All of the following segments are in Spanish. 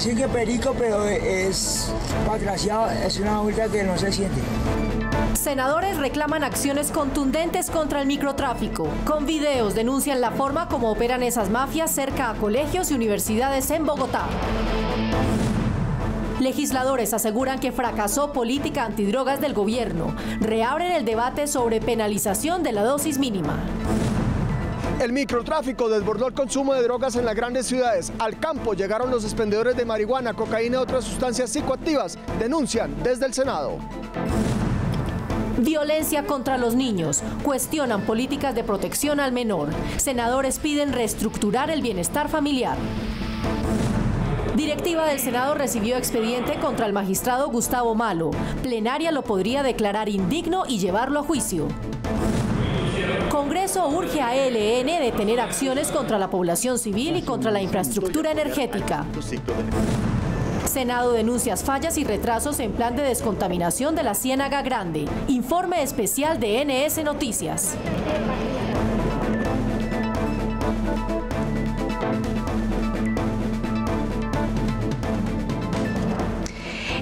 dicen que perico, pero es desgraciado, es una multa que no se siente. Senadores reclaman acciones contundentes contra el microtráfico. Con videos denuncian la forma como operan esas mafias cerca a colegios y universidades en Bogotá. Legisladores aseguran que fracasó política antidrogas del gobierno. Reabren el debate sobre penalización de la dosis mínima. El microtráfico desbordó el consumo de drogas en las grandes ciudades. Al campo llegaron los expendedores de marihuana, cocaína y otras sustancias psicoactivas. Denuncian desde el Senado. Violencia contra los niños. Cuestionan políticas de protección al menor. Senadores piden reestructurar el bienestar familiar. Directiva del Senado recibió expediente contra el magistrado Gustavo Malo. Plenaria lo podría declarar indigno y llevarlo a juicio. Congreso urge a ELN detener acciones contra la población civil y contra la infraestructura energética. Senado denuncias fallas y retrasos en plan de descontaminación de la Ciénaga Grande. Informe especial de NS Noticias.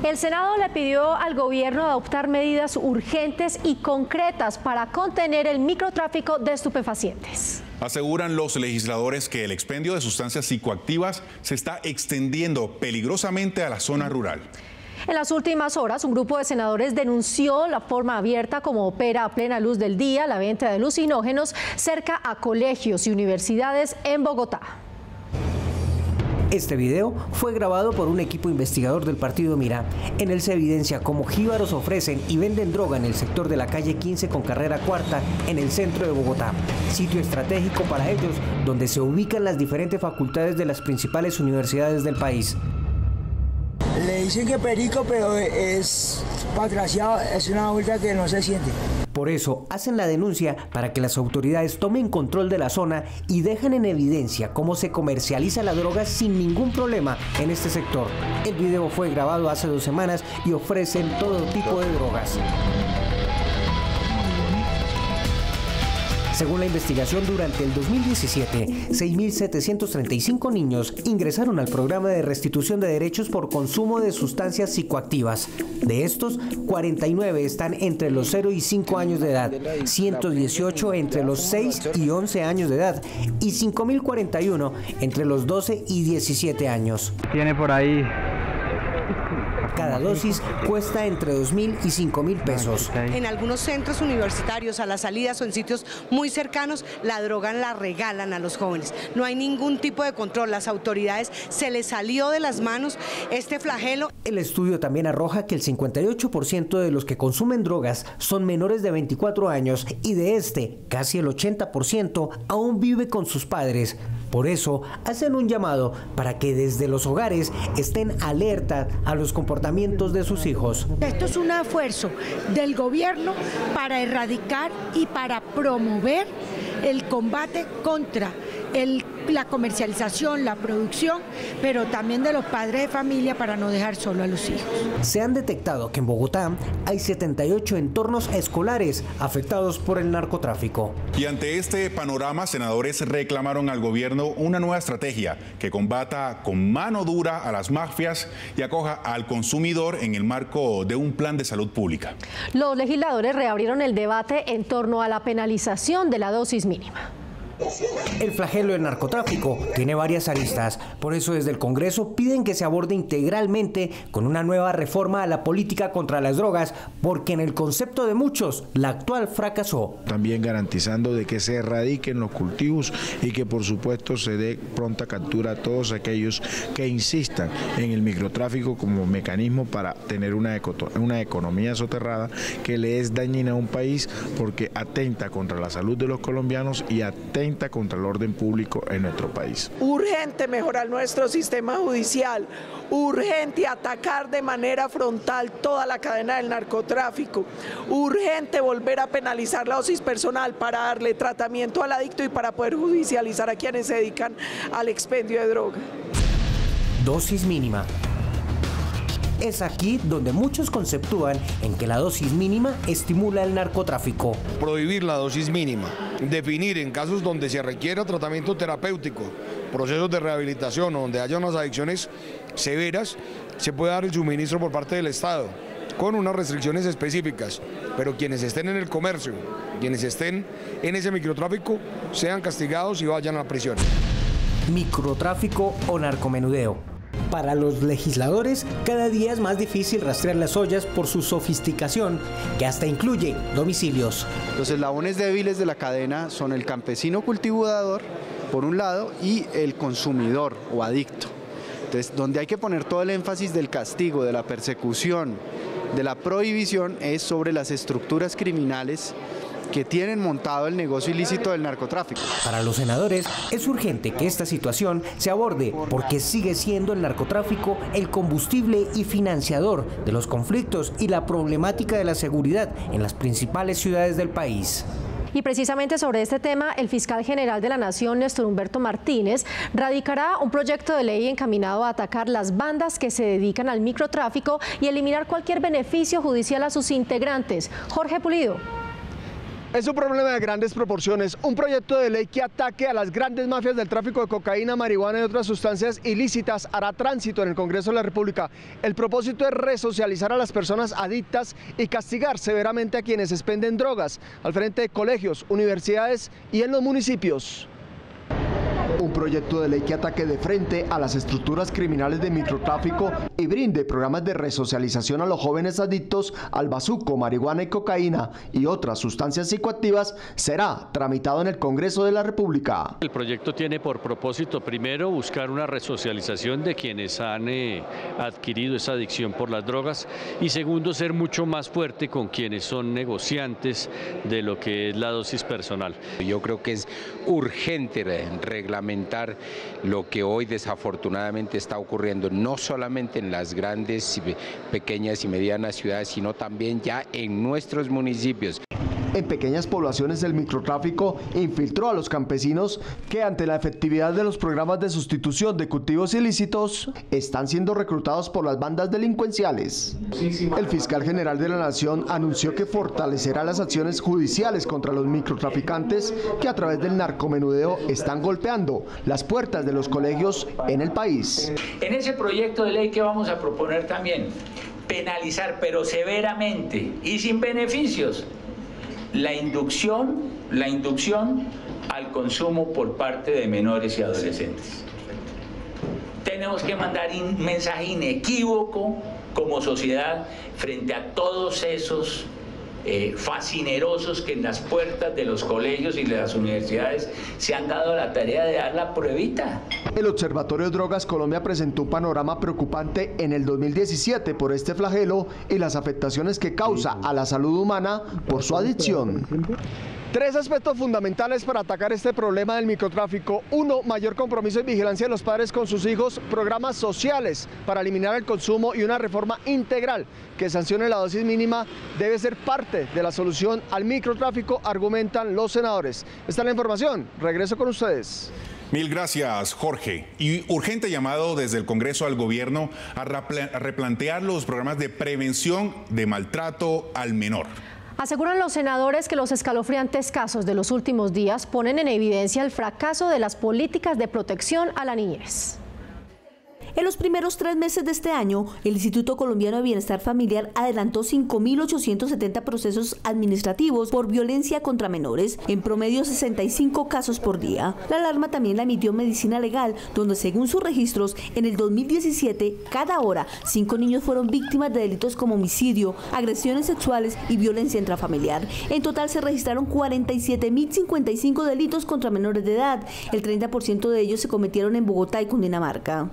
El Senado le pidió al gobierno adoptar medidas urgentes y concretas para contener el microtráfico de estupefacientes. Aseguran los legisladores que el expendio de sustancias psicoactivas se está extendiendo peligrosamente a la zona rural. En las últimas horas, un grupo de senadores denunció la forma abierta como opera a plena luz del día la venta de alucinógenos cerca a colegios y universidades en Bogotá. Este video fue grabado por un equipo investigador del partido Mira. En él se evidencia cómo jíbaros ofrecen y venden droga en el sector de la calle 15 con carrera cuarta en el centro de Bogotá, sitio estratégico para ellos donde se ubican las diferentes facultades de las principales universidades del país. Le dicen que perico, pero es desgraciado, es una multa que no se siente. Por eso hacen la denuncia para que las autoridades tomen control de la zona y dejen en evidencia cómo se comercializa la droga sin ningún problema en este sector. El video fue grabado hace dos semanas y ofrecen todo tipo de drogas. Según la investigación, durante el 2017, 6.735 niños ingresaron al programa de restitución de derechos por consumo de sustancias psicoactivas. De estos, 49 están entre los 0 y 5 años de edad, 118 entre los 6 y 11 años de edad y 5.041 entre los 12 y 17 años. Tiene por ahí cada dosis cuesta entre 2 mil y 5 mil pesos. En algunos centros universitarios, a las salidas o en sitios muy cercanos, la droga la regalan a los jóvenes. No hay ningún tipo de control. Las autoridades se les salió de las manos este flagelo. El estudio también arroja que el 58% de los que consumen drogas son menores de 24 años y de este, casi el 80% aún vive con sus padres. Por eso hacen un llamado para que desde los hogares estén alerta a los comportamientos de sus hijos. Esto es un esfuerzo del gobierno para erradicar y para promover el combate contra el, la comercialización, la producción, pero también de los padres de familia para no dejar solo a los hijos. Se han detectado que en Bogotá hay 78 entornos escolares afectados por el narcotráfico. Y ante este panorama, senadores reclamaron al gobierno una nueva estrategia que combata con mano dura a las mafias y acoja al consumidor en el marco de un plan de salud pública. Los legisladores reabrieron el debate en torno a la penalización de la dosis mínima. El flagelo del narcotráfico tiene varias aristas, por eso desde el Congreso piden que se aborde integralmente con una nueva reforma a la política contra las drogas, porque en el concepto de muchos la actual fracasó. También garantizando de que se erradiquen los cultivos y que por supuesto se dé pronta captura a todos aquellos que insistan en el microtráfico como mecanismo para tener una, una economía soterrada que le es dañina a un país porque atenta contra la salud de los colombianos y atenta contra el orden público en nuestro país. Urgente mejorar nuestro sistema judicial, urgente atacar de manera frontal toda la cadena del narcotráfico, urgente volver a penalizar la dosis personal para darle tratamiento al adicto y para poder judicializar a quienes se dedican al expendio de droga. Dosis mínima es aquí donde muchos conceptúan en que la dosis mínima estimula el narcotráfico. Prohibir la dosis mínima, definir en casos donde se requiera tratamiento terapéutico procesos de rehabilitación o donde haya unas adicciones severas, se puede dar el suministro por parte del Estado con unas restricciones específicas, pero quienes estén en el comercio, quienes estén en ese microtráfico, sean castigados y vayan a la prisión. Microtráfico o narcomenudeo. Para los legisladores, cada día es más difícil rastrear las ollas por su sofisticación, que hasta incluye domicilios. Los eslabones débiles de la cadena son el campesino cultivador, por un lado, y el consumidor o adicto. Entonces, donde hay que poner todo el énfasis del castigo, de la persecución, de la prohibición, es sobre las estructuras criminales que tienen montado el negocio ilícito del narcotráfico. Para los senadores es urgente que esta situación se aborde porque sigue siendo el narcotráfico el combustible y financiador de los conflictos y la problemática de la seguridad en las principales ciudades del país. Y precisamente sobre este tema, el fiscal general de la Nación, Néstor Humberto Martínez, radicará un proyecto de ley encaminado a atacar las bandas que se dedican al microtráfico y eliminar cualquier beneficio judicial a sus integrantes. Jorge Pulido. Es un problema de grandes proporciones, un proyecto de ley que ataque a las grandes mafias del tráfico de cocaína, marihuana y otras sustancias ilícitas hará tránsito en el Congreso de la República. El propósito es resocializar a las personas adictas y castigar severamente a quienes expenden drogas al frente de colegios, universidades y en los municipios un proyecto de ley que ataque de frente a las estructuras criminales de microtráfico y brinde programas de resocialización a los jóvenes adictos al bazuco, marihuana y cocaína y otras sustancias psicoactivas será tramitado en el Congreso de la República. El proyecto tiene por propósito primero buscar una resocialización de quienes han eh, adquirido esa adicción por las drogas y segundo ser mucho más fuerte con quienes son negociantes de lo que es la dosis personal. Yo creo que es urgente lo que hoy desafortunadamente está ocurriendo, no solamente en las grandes, pequeñas y medianas ciudades, sino también ya en nuestros municipios. En pequeñas poblaciones el microtráfico infiltró a los campesinos que ante la efectividad de los programas de sustitución de cultivos ilícitos están siendo reclutados por las bandas delincuenciales. El fiscal general de la Nación anunció que fortalecerá las acciones judiciales contra los microtraficantes que a través del narcomenudeo están golpeando las puertas de los colegios en el país. En ese proyecto de ley que vamos a proponer también, penalizar pero severamente y sin beneficios la inducción, la inducción al consumo por parte de menores y adolescentes. Tenemos que mandar un mensaje inequívoco como sociedad frente a todos esos eh, fascinerosos que en las puertas de los colegios y de las universidades se han dado la tarea de dar la pruebita. El Observatorio de Drogas Colombia presentó un panorama preocupante en el 2017 por este flagelo y las afectaciones que causa a la salud humana por su adicción. Tres aspectos fundamentales para atacar este problema del microtráfico. Uno, mayor compromiso y vigilancia de los padres con sus hijos, programas sociales para eliminar el consumo y una reforma integral que sancione la dosis mínima debe ser parte de la solución al microtráfico, argumentan los senadores. Esta es la información. Regreso con ustedes. Mil gracias, Jorge. Y urgente llamado desde el Congreso al gobierno a replantear los programas de prevención de maltrato al menor. Aseguran los senadores que los escalofriantes casos de los últimos días ponen en evidencia el fracaso de las políticas de protección a la niñez. En los primeros tres meses de este año, el Instituto Colombiano de Bienestar Familiar adelantó 5.870 procesos administrativos por violencia contra menores, en promedio 65 casos por día. La alarma también la emitió Medicina Legal, donde según sus registros, en el 2017, cada hora, cinco niños fueron víctimas de delitos como homicidio, agresiones sexuales y violencia intrafamiliar. En total se registraron 47.055 delitos contra menores de edad. El 30% de ellos se cometieron en Bogotá y Cundinamarca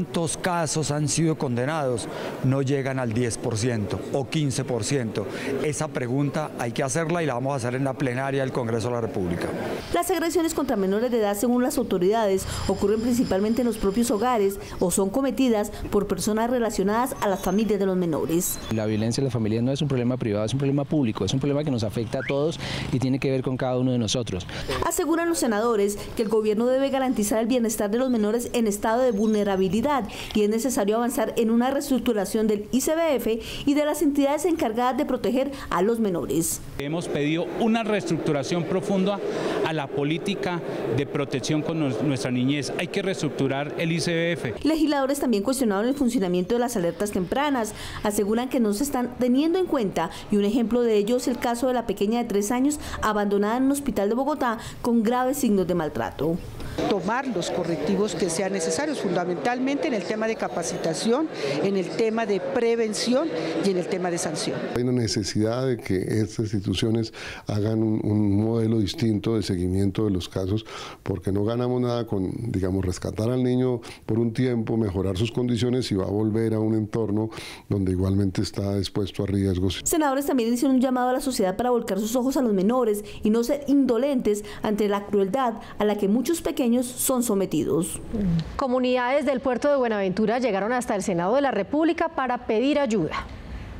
cuántos casos han sido condenados, no llegan al 10% o 15%. Esa pregunta hay que hacerla y la vamos a hacer en la plenaria del Congreso de la República. Las agresiones contra menores de edad, según las autoridades, ocurren principalmente en los propios hogares o son cometidas por personas relacionadas a las familias de los menores. La violencia en las familias no es un problema privado, es un problema público, es un problema que nos afecta a todos y tiene que ver con cada uno de nosotros. Aseguran los senadores que el gobierno debe garantizar el bienestar de los menores en estado de vulnerabilidad y es necesario avanzar en una reestructuración del ICBF y de las entidades encargadas de proteger a los menores. Hemos pedido una reestructuración profunda a la política de protección con nuestra niñez. Hay que reestructurar el ICBF. Legisladores también cuestionaron el funcionamiento de las alertas tempranas. Aseguran que no se están teniendo en cuenta y un ejemplo de ello es el caso de la pequeña de tres años abandonada en un hospital de Bogotá con graves signos de maltrato tomar los correctivos que sean necesarios, fundamentalmente en el tema de capacitación, en el tema de prevención y en el tema de sanción. Hay una necesidad de que estas instituciones hagan un, un, modelo distinto de seguimiento de los casos, porque no ganamos nada con, digamos, rescatar al niño por un tiempo, mejorar sus condiciones y va a volver a un entorno donde igualmente está expuesto a riesgos. Senadores también hicieron un llamado a la sociedad para volcar sus ojos a los menores y no ser indolentes ante la crueldad a la que muchos pequeños son sometidos. Comunidades del puerto de Buenaventura llegaron hasta el Senado de la República para pedir ayuda.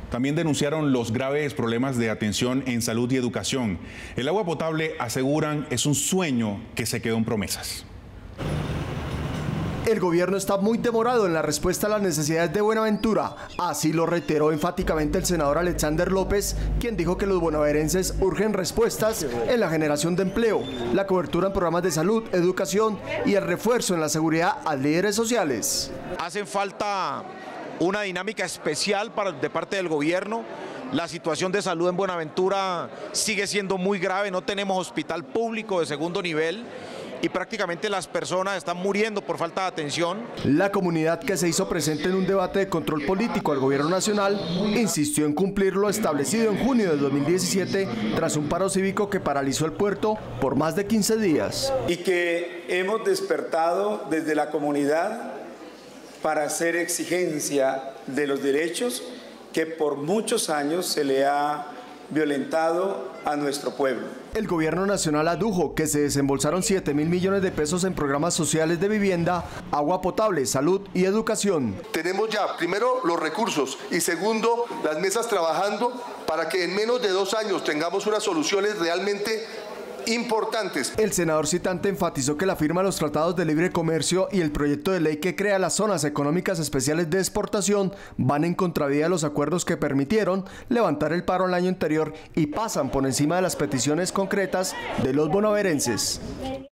También denunciaron los graves problemas de atención en salud y educación. El agua potable, aseguran, es un sueño que se quedó en promesas. El gobierno está muy demorado en la respuesta a las necesidades de Buenaventura. Así lo reiteró enfáticamente el senador Alexander López, quien dijo que los buenaverenses urgen respuestas en la generación de empleo, la cobertura en programas de salud, educación y el refuerzo en la seguridad a líderes sociales. Hacen falta una dinámica especial para, de parte del gobierno. La situación de salud en Buenaventura sigue siendo muy grave, no tenemos hospital público de segundo nivel y prácticamente las personas están muriendo por falta de atención. La comunidad que se hizo presente en un debate de control político al gobierno nacional insistió en cumplir lo establecido en junio de 2017 tras un paro cívico que paralizó el puerto por más de 15 días. Y que hemos despertado desde la comunidad para hacer exigencia de los derechos que por muchos años se le ha violentado a nuestro pueblo. El gobierno nacional adujo que se desembolsaron 7 mil millones de pesos en programas sociales de vivienda, agua potable, salud y educación. Tenemos ya, primero, los recursos y segundo, las mesas trabajando para que en menos de dos años tengamos unas soluciones realmente importantes. El senador citante enfatizó que la firma de los tratados de libre comercio y el proyecto de ley que crea las zonas económicas especiales de exportación van en contravía de los acuerdos que permitieron levantar el paro el año anterior y pasan por encima de las peticiones concretas de los bonaverenses.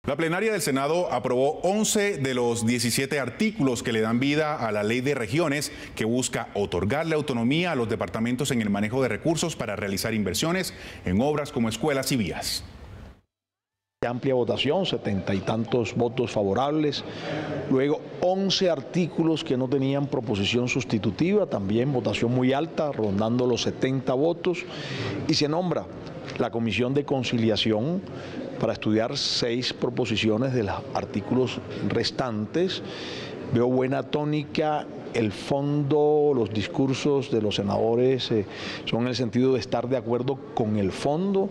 La plenaria del Senado aprobó 11 de los 17 artículos que le dan vida a la ley de regiones que busca otorgarle autonomía a los departamentos en el manejo de recursos para realizar inversiones en obras como escuelas y vías amplia votación, setenta y tantos votos favorables, luego 11 artículos que no tenían proposición sustitutiva, también votación muy alta, rondando los 70 votos, y se nombra la Comisión de Conciliación para estudiar seis proposiciones de los artículos restantes. Veo buena tónica el fondo, los discursos de los senadores eh, son en el sentido de estar de acuerdo con el fondo,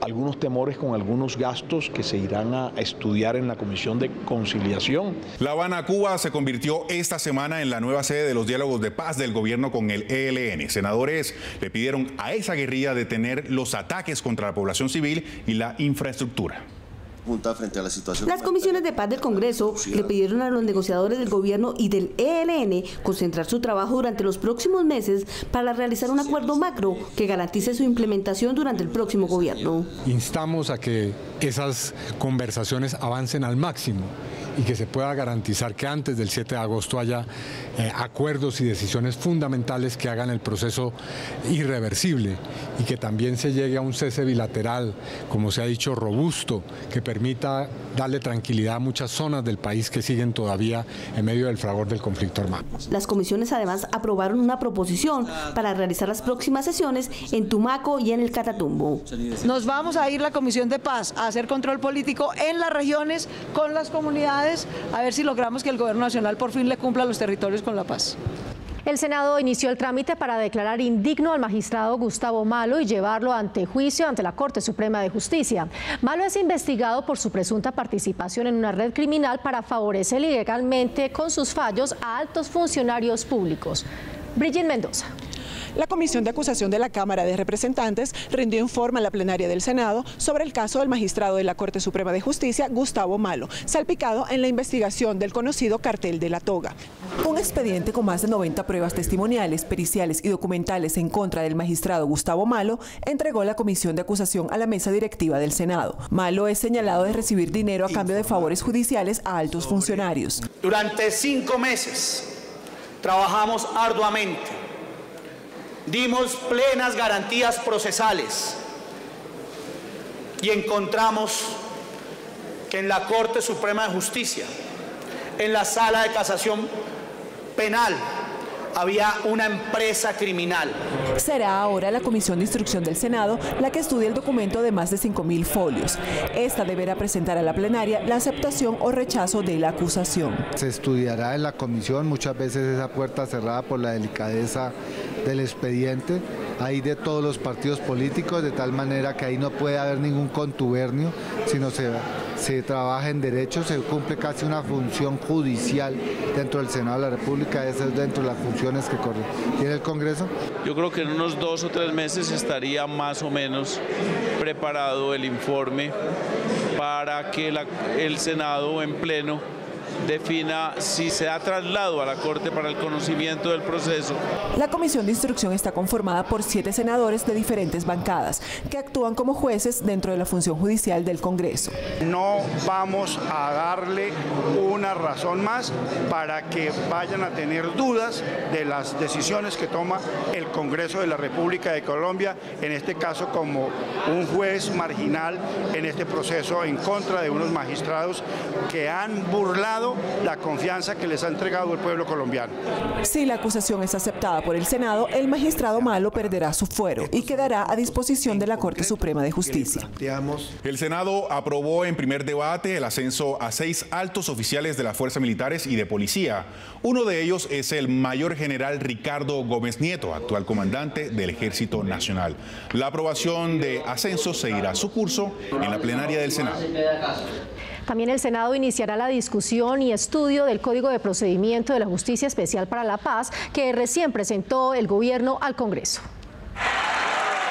algunos temores con algunos gastos que se irán a estudiar en la Comisión de Conciliación. La Habana, Cuba, se convirtió esta semana en la nueva sede de los diálogos de paz del gobierno con el ELN. Senadores le pidieron a esa guerrilla detener los ataques contra la población civil y la infraestructura frente a la situación. Las comisiones de paz del Congreso le pidieron a los negociadores del gobierno y del ELN concentrar su trabajo durante los próximos meses para realizar un acuerdo macro que garantice su implementación durante el próximo gobierno. Instamos a que esas conversaciones avancen al máximo y que se pueda garantizar que antes del 7 de agosto haya eh, acuerdos y decisiones fundamentales que hagan el proceso irreversible y que también se llegue a un cese bilateral, como se ha dicho, robusto, que permita darle tranquilidad a muchas zonas del país que siguen todavía en medio del fragor del conflicto armado. Las comisiones además aprobaron una proposición para realizar las próximas sesiones en Tumaco y en el Catatumbo. Nos vamos a ir la Comisión de Paz a hacer control político en las regiones con las comunidades a ver si logramos que el gobierno nacional por fin le cumpla los territorios con la paz. El Senado inició el trámite para declarar indigno al magistrado Gustavo Malo y llevarlo ante juicio ante la Corte Suprema de Justicia. Malo es investigado por su presunta participación en una red criminal para favorecer ilegalmente con sus fallos a altos funcionarios públicos. Brigitte Mendoza. La Comisión de Acusación de la Cámara de Representantes rindió informe a la plenaria del Senado sobre el caso del magistrado de la Corte Suprema de Justicia, Gustavo Malo, salpicado en la investigación del conocido cartel de la toga. Un expediente con más de 90 pruebas testimoniales, periciales y documentales en contra del magistrado Gustavo Malo entregó la Comisión de Acusación a la mesa directiva del Senado. Malo es señalado de recibir dinero a cambio de favores judiciales a altos funcionarios. Durante cinco meses trabajamos arduamente, dimos plenas garantías procesales y encontramos que en la Corte Suprema de Justicia, en la sala de casación penal, había una empresa criminal. Será ahora la Comisión de Instrucción del Senado la que estudie el documento de más de 5.000 folios. Esta deberá presentar a la plenaria la aceptación o rechazo de la acusación. Se estudiará en la comisión, muchas veces esa puerta cerrada por la delicadeza del expediente, ahí de todos los partidos políticos, de tal manera que ahí no puede haber ningún contubernio, sino se se trabaja en derecho, se cumple casi una función judicial dentro del Senado de la República, esa es dentro de las funciones que tiene el Congreso. Yo creo que en unos dos o tres meses estaría más o menos preparado el informe para que el Senado en pleno defina si se da traslado a la Corte para el conocimiento del proceso. La Comisión de Instrucción está conformada por siete senadores de diferentes bancadas que actúan como jueces dentro de la función judicial del Congreso. No vamos a darle una razón más para que vayan a tener dudas de las decisiones que toma el Congreso de la República de Colombia, en este caso como un juez marginal en este proceso en contra de unos magistrados que han burlado la confianza que les ha entregado el pueblo colombiano. Si la acusación es aceptada por el Senado, el magistrado Malo perderá su fuero y quedará a disposición de la Corte Suprema de Justicia. El Senado aprobó en primer debate el ascenso a seis altos oficiales de las fuerzas militares y de policía. Uno de ellos es el mayor general Ricardo Gómez Nieto, actual comandante del Ejército Nacional. La aprobación de ascenso seguirá su curso en la plenaria del Senado. También el Senado iniciará la discusión y estudio del Código de Procedimiento de la Justicia Especial para la Paz que recién presentó el gobierno al Congreso.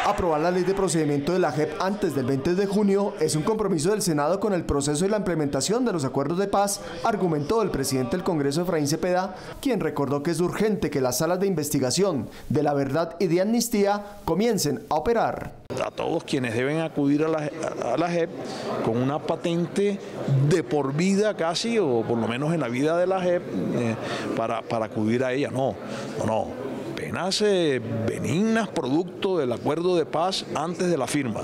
Aprobar la ley de procedimiento de la JEP antes del 20 de junio es un compromiso del Senado con el proceso y la implementación de los acuerdos de paz, argumentó el presidente del Congreso Efraín Cepeda, quien recordó que es urgente que las salas de investigación de la verdad y de amnistía comiencen a operar. A todos quienes deben acudir a la, JEP con una patente de por vida casi, o por lo menos en la vida de la JEP, eh, para, para acudir a ella. No, no, no penas benignas producto del acuerdo de paz antes de la firma.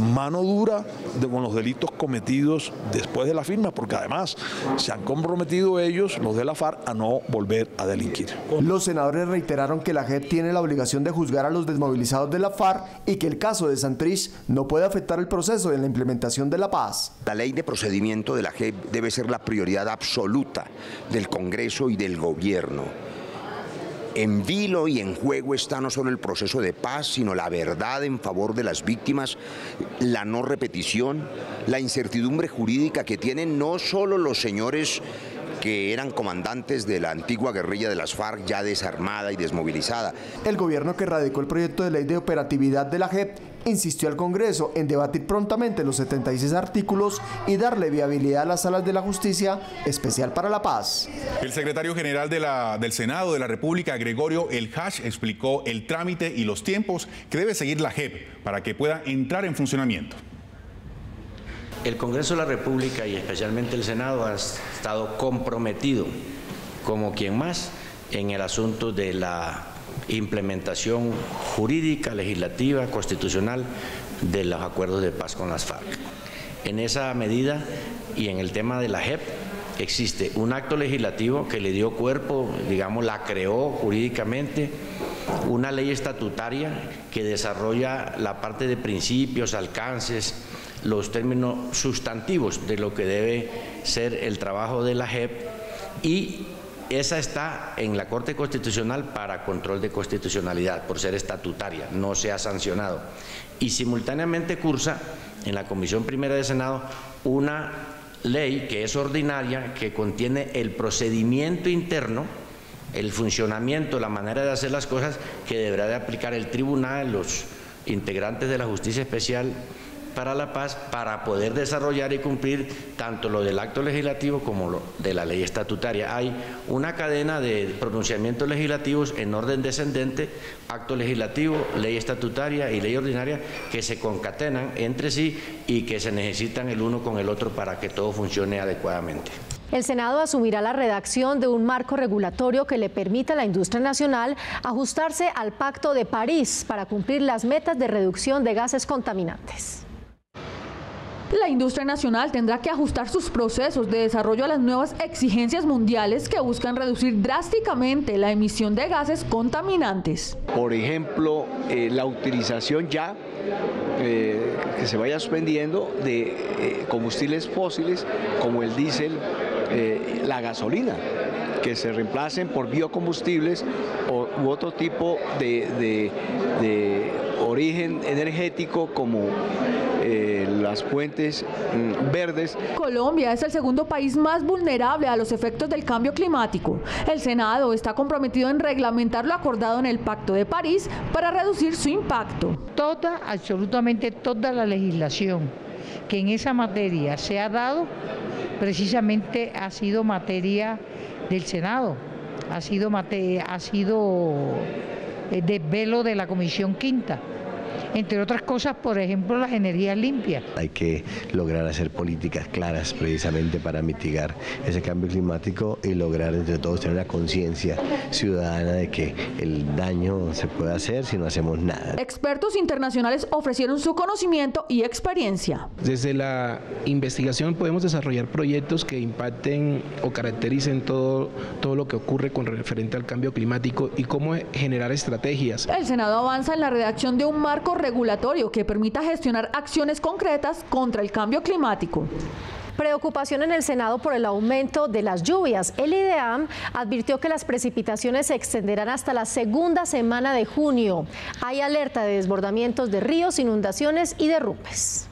Mano dura con los delitos cometidos después de la firma, porque además se han comprometido ellos, los de la FARC, a no volver a delinquir. Los senadores reiteraron que la JEP tiene la obligación de juzgar a los desmovilizados de la FARC y que el caso de Santrich no puede afectar el proceso en la implementación de la paz. La ley de procedimiento de la JEP debe ser la prioridad absoluta del Congreso y del Gobierno en vilo y en juego está no solo el proceso de paz, sino la verdad en favor de las víctimas, la no repetición, la incertidumbre jurídica que tienen no solo los señores que eran comandantes de la antigua guerrilla de las FARC ya desarmada y desmovilizada. El gobierno que radicó el proyecto de ley de operatividad de la JEP insistió al Congreso en debatir prontamente los 76 artículos y darle viabilidad a las salas de la justicia especial para la paz. El secretario general de la, del Senado de la República, Gregorio El Hash, explicó el trámite y los tiempos que debe seguir la JEP para que pueda entrar en funcionamiento. El Congreso de la República y especialmente el Senado ha estado comprometido como quien más en el asunto de la implementación jurídica, legislativa, constitucional de los acuerdos de paz con las FARC. En esa medida y en el tema de la JEP existe un acto legislativo que le dio cuerpo, digamos, la creó jurídicamente, una ley estatutaria que desarrolla la parte de principios, alcances, los términos sustantivos de lo que debe ser el trabajo de la JEP y esa está en la Corte Constitucional para control de constitucionalidad, por ser estatutaria, no se ha sancionado. Y simultáneamente cursa en la Comisión Primera de Senado una ley que es ordinaria, que contiene el procedimiento interno el funcionamiento, la manera de hacer las cosas que deberá de aplicar el tribunal, los integrantes de la Justicia Especial para la Paz para poder desarrollar y cumplir tanto lo del acto legislativo como lo de la ley estatutaria. Hay una cadena de pronunciamientos legislativos en orden descendente, acto legislativo, ley estatutaria y ley ordinaria, que se concatenan entre sí y que se necesitan el uno con el otro para que todo funcione adecuadamente. El Senado asumirá la redacción de un marco regulatorio que le permita a la industria nacional ajustarse al Pacto de París para cumplir las metas de reducción de gases contaminantes. La industria nacional tendrá que ajustar sus procesos de desarrollo a las nuevas exigencias mundiales que buscan reducir drásticamente la emisión de gases contaminantes. Por ejemplo, eh, la utilización ya eh, que se vaya suspendiendo de eh, combustibles fósiles como el diésel, la gasolina que se reemplacen por biocombustibles o, u otro tipo de, de origen energético como eh, las fuentes mm, verdes. Colombia es el segundo país más vulnerable a los efectos del cambio climático. El Senado está comprometido en reglamentar lo acordado en el Pacto de París para reducir su impacto. Toda, absolutamente toda la legislación que en esa materia se ha dado, precisamente ha sido materia del Senado, ha sido, ha sido eh, desvelo de la Comisión Quinta entre otras cosas, por ejemplo, las energías limpias. Hay que lograr hacer políticas claras precisamente para mitigar ese cambio climático y lograr entre todos tener una conciencia ciudadana de que el daño se puede hacer si no hacemos nada. Expertos internacionales ofrecieron su conocimiento y experiencia. Desde la investigación podemos desarrollar proyectos que impacten o caractericen todo, todo lo que ocurre con referente al cambio climático y cómo generar estrategias. El Senado avanza en la redacción de un marco regulatorio que permita gestionar acciones concretas contra el cambio climático. Preocupación en el Senado por el aumento de las lluvias. El IDEAM advirtió que las precipitaciones se extenderán hasta la segunda semana de junio. Hay alerta de desbordamientos de ríos, inundaciones y derrumbes.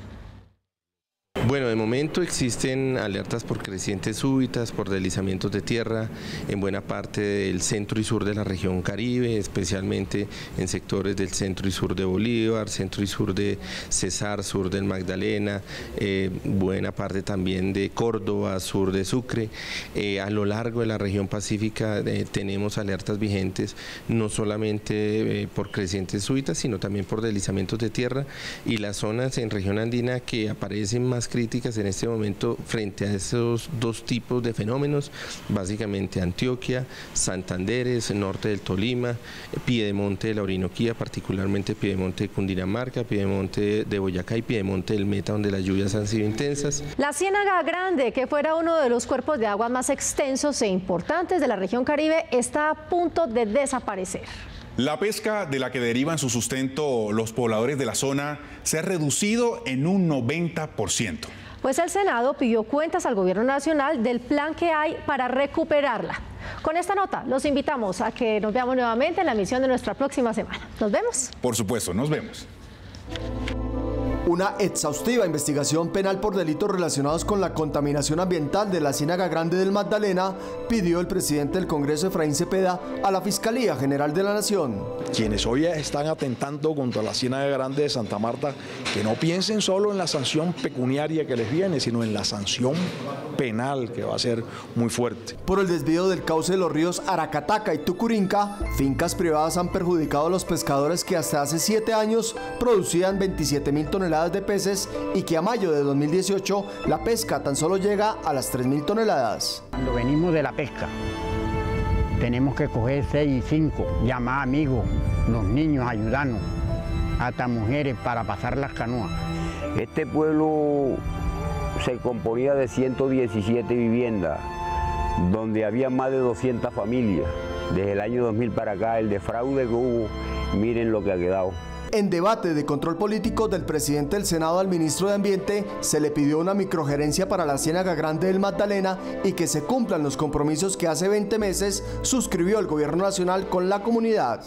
Bueno, de momento existen alertas por crecientes súbitas, por deslizamientos de tierra en buena parte del centro y sur de la región Caribe, especialmente en sectores del centro y sur de Bolívar, centro y sur de Cesar, sur del Magdalena, eh, buena parte también de Córdoba, sur de Sucre. Eh, a lo largo de la región pacífica eh, tenemos alertas vigentes, no solamente por crecientes súbitas, sino también por deslizamientos de tierra y las zonas en región andina que aparecen más críticas en este momento frente a esos dos tipos de fenómenos, básicamente Antioquia, Santanderes, norte del Tolima, Piedemonte de la Orinoquía, particularmente Piedemonte de Cundinamarca, Piedemonte de Boyacá y Piedemonte del Meta, donde las lluvias han sido intensas. La Ciénaga Grande, que fuera uno de los cuerpos de agua más extensos e importantes de la región Caribe, está a punto de desaparecer. La pesca de la que derivan su sustento los pobladores de la zona se ha reducido en un 90%. Pues el Senado pidió cuentas al Gobierno Nacional del plan que hay para recuperarla. Con esta nota los invitamos a que nos veamos nuevamente en la emisión de nuestra próxima semana. Nos vemos. Por supuesto, nos vemos. Una exhaustiva investigación penal por delitos relacionados con la contaminación ambiental de la Ciénaga Grande del Magdalena pidió el presidente del Congreso Efraín Cepeda a la Fiscalía General de la Nación. Quienes hoy están atentando contra la Ciénaga Grande de Santa Marta, que no piensen solo en la sanción pecuniaria que les viene, sino en la sanción penal que va a ser muy fuerte. Por el desvío del cauce de los ríos Aracataca y Tucurinca, fincas privadas han perjudicado a los pescadores que hasta hace siete años producían 27 mil toneladas de peces y que a mayo de 2018 la pesca tan solo llega a las 3.000 toneladas. Cuando venimos de la pesca, tenemos que coger 6 y 5, llamar amigos, los niños, ayudarnos, hasta mujeres para pasar las canoas. Este pueblo se componía de 117 viviendas, donde había más de 200 familias. Desde el año 2000 para acá, el defraude que hubo, miren lo que ha quedado. En debate de control político del presidente del Senado al ministro de Ambiente, se le pidió una microgerencia para la Ciénaga Grande del Magdalena y que se cumplan los compromisos que hace 20 meses suscribió el gobierno nacional con la comunidad.